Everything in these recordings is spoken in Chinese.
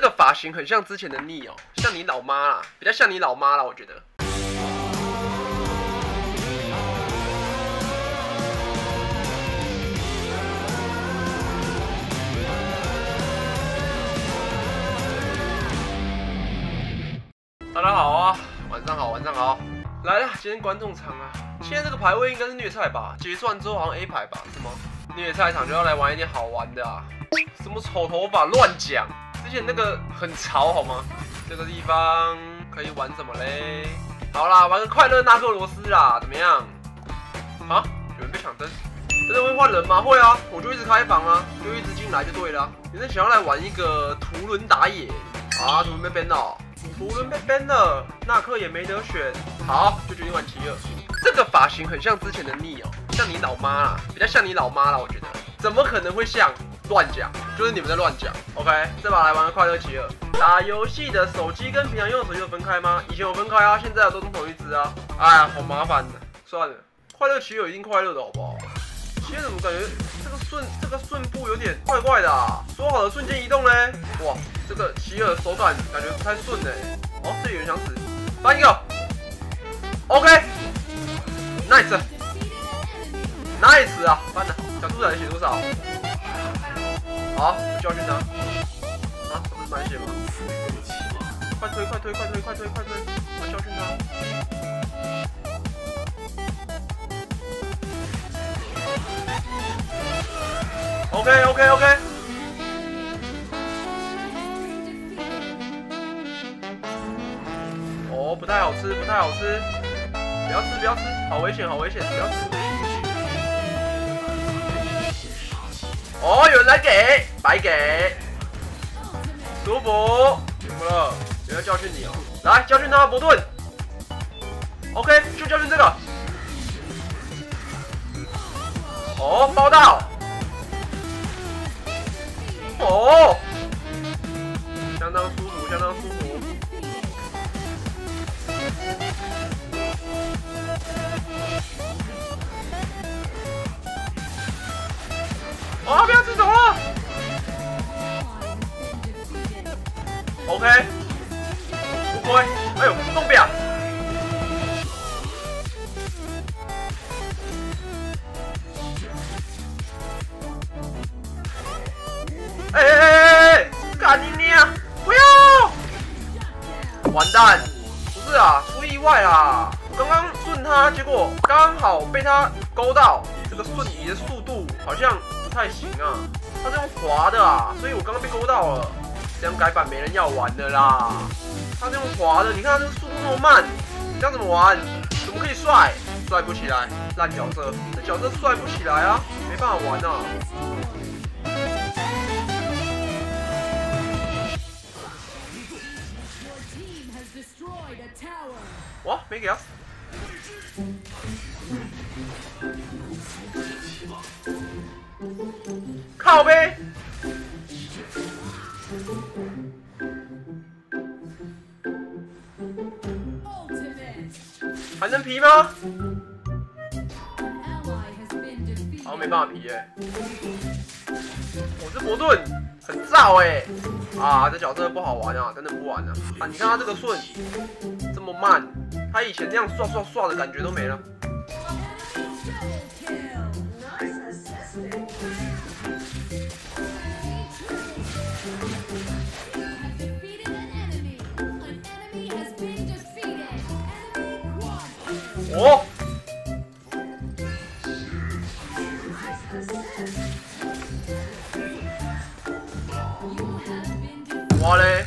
个发型很像之前的逆哦，像你老妈啦，比较像你老妈啦，我觉得。大家好啊，晚上好，晚上好，来了，今天观众场啊，现在这个排位应该是虐菜吧？结算之后好像 A 排吧，是吗？虐菜场就要来玩一点好玩的啊，什么丑头发乱讲，之前那个很潮好吗？这个地方可以玩什么嘞？好啦，玩个快乐纳克罗斯啦，怎么样？啊？有人被抢灯？真的会换人吗？会啊，我就一直开房啊，就一直进来就对了。有人想要来玩一个图伦打野啊？图伦被 ban 了。图伦被 ban 了，纳克也没得选，好，就决定玩奇二。这个发型很像之前的逆哦，像你老妈啦，比较像你老妈啦，我觉得。怎么可能会像？乱讲，就是你们在乱讲。OK，这把来玩个快乐奇二。打游戏的手机跟平常用的手机有分开吗？以前有分开啊，现在都用同一只啊。哎呀，好麻烦的。算了，快乐奇二一定快乐的好不好？奇二怎么感觉这个顺这个顺步有点怪怪的啊？说好的瞬间移动嘞？哇！这个奇尔手感感觉不太顺哎，哦，这有人想死，翻一个，OK，nice，nice 啊，翻了，小兔仔写多少？好，教训他，啊，这不是满血吗？快推，快推，快推，快推，快推，快教训他。OK，OK，OK。哦不太好吃，不太好吃，不要吃，不要吃，好危险，好危险，不要吃。哦，有人来给，白给，舒服，怎么了？有人教训你哦，来教训他，伯顿。OK，就教训这个。哦，包到。OK，不亏。哎呦，弄表。哎哎哎哎！干你娘！不要！完蛋！不是啊，出意外啊！刚刚顺他，结果刚好被他勾到。这个瞬移的速度好像。不太行啊，他是用滑的啊，所以我刚刚被勾到了。这样改版没人要玩的啦。他是用滑的，你看他这个速度那么慢，这样怎么玩？怎么可以帅？帅不起来，烂角色，这角色帅不起来啊，没办法玩啊。哇，没给啊。靠呗，还能皮吗？好像没办法皮耶。我这伯顿很燥哎，啊，这角色不好玩啊，真的不玩了。啊，你看他这个顺这么慢，他以前那样刷刷刷的感觉都没了。哇嘞，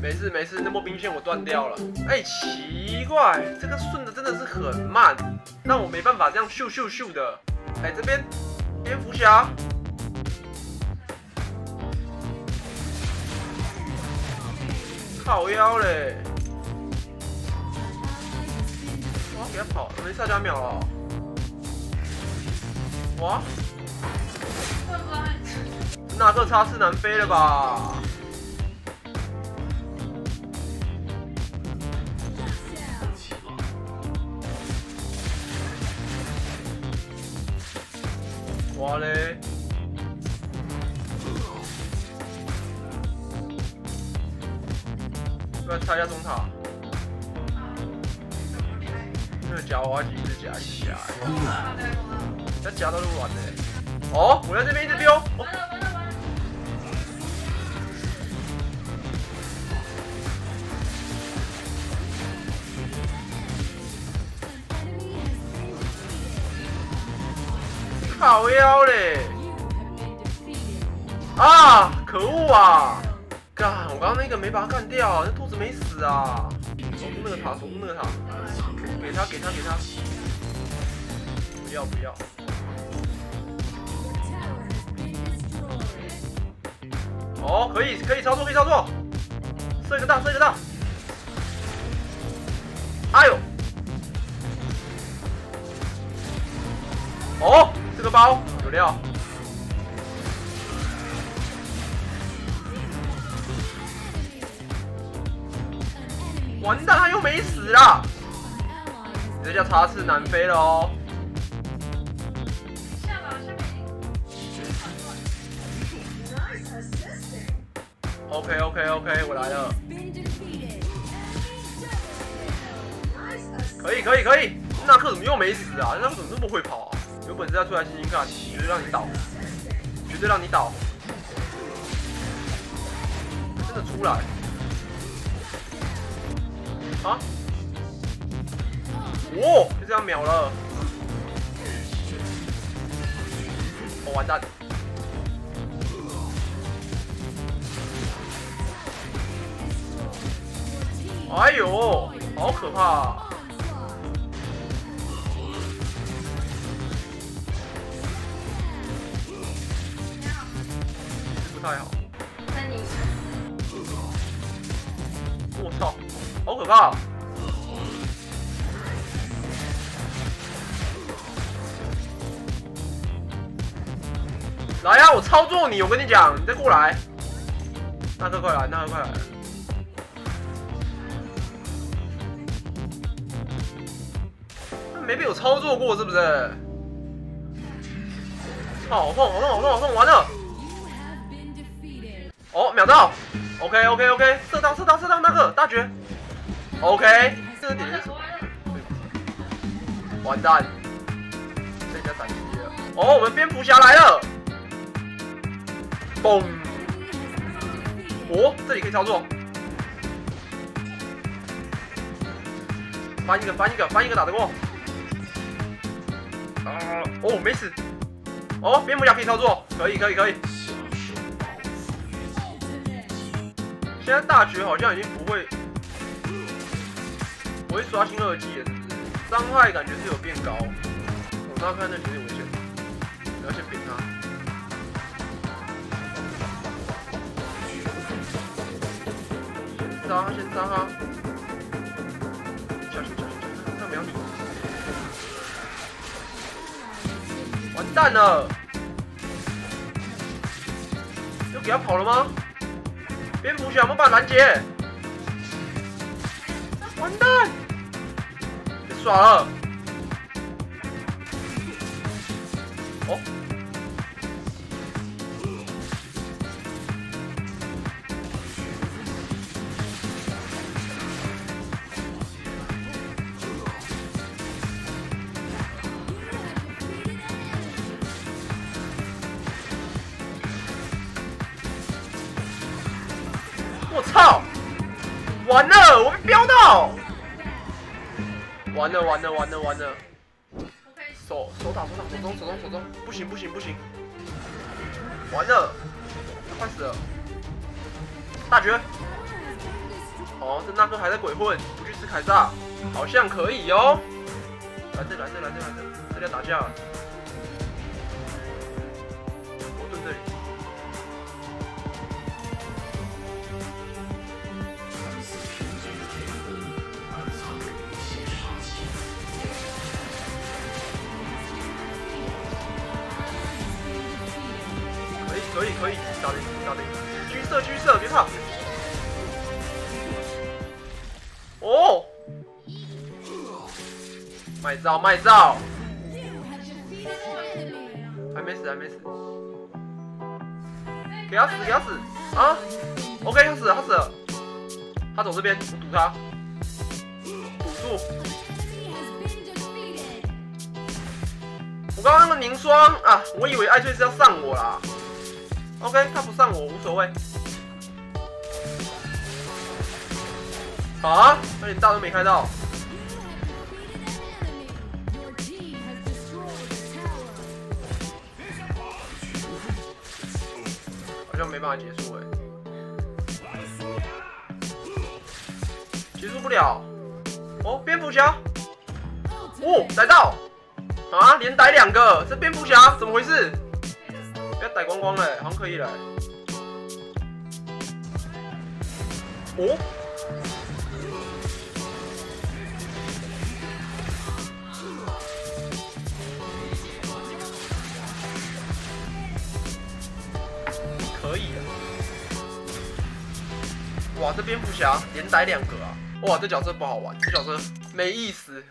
没事没事，那波兵线我断掉了。哎，奇怪，这个顺的真的是很慢，让我没办法这样咻咻咻的。哎，这边蝙蝠侠，靠腰嘞。给他跑，没下加秒了。哇！那这叉是难飞了吧？哇嘞！要拆一下中塔。这个夹娃娃机一直夹一直夹，要夹到都软的。哦，我在这边一直丢。靠腰嘞！啊，可恶啊！干，我刚刚那个没把他干掉，那兔子没死啊！守住那个塔，守住那个塔，给他，给他，给他！不要，不要！哦，可以，可以操作，可以操作！射一个大，射一个大！哎呦！哦！这个包有料，完蛋，他又没死啊！这叫插翅难飞了哦。OK OK OK，我来了。可以可以可以，纳克怎么又没死啊？纳克怎么那么会跑啊？有本事再出来星星看，绝对让你倒，绝对让你倒，真的出来啊！哦，就这样秒了，哦完蛋！哎呦，好可怕！太好！我操，好可怕！来呀，我操作你！我跟你讲，你再过来。大哥，快来！大哥，快来！没被我操作过是不是？操，好痛，好痛，好痛，好痛！完了！哦，秒到，OK OK OK，射到射到射到那个大绝，OK，这个点是什么？完蛋，这家闪击了。哦，我们蝙蝠侠来了，嘣！哦，这里可以操作，翻一个翻一个翻一个打得过。啊，哦，没死。哦，蝙蝠侠可以操作，可以可以可以。现在大绝好像已经不会不会刷新二技了，伤害感觉是有变高。我刚看那有点危险，我要先扁他。杀他，先杀他！小心小心小心，他秒你！完蛋了！又给他跑了吗？蝙蝠侠，我们把拦截！完蛋，别耍了！哦，操！完了，我被飙到！完了完了完了完了！手手打手打手中手中手中，不行不行不行！完了，快死了！大绝！哦，这那个还在鬼混，不去吃凯撒，好像可以哦。来这来这来这来这，这里要打架。可以可以可以，打的打的，狙射狙射，别怕。哦，卖招卖招，还没死还没死，给他死给他死啊！OK 他死了他死了，他走这边，我堵他，堵住。我刚刚那个凝霜啊，我以为艾翠是要上我啦。OK，他不上我无所谓。啊，那连大都没开到。好像没办法结束哎。结束不了，哦，蝙蝠侠，哦，逮到，啊，连逮两个，这蝙蝠侠怎么回事？不要逮光光嘞，好像可以嘞，哦，可以啊，哇，这蝙蝠侠连逮两个啊！哇，这角色不好玩，这角色没意思。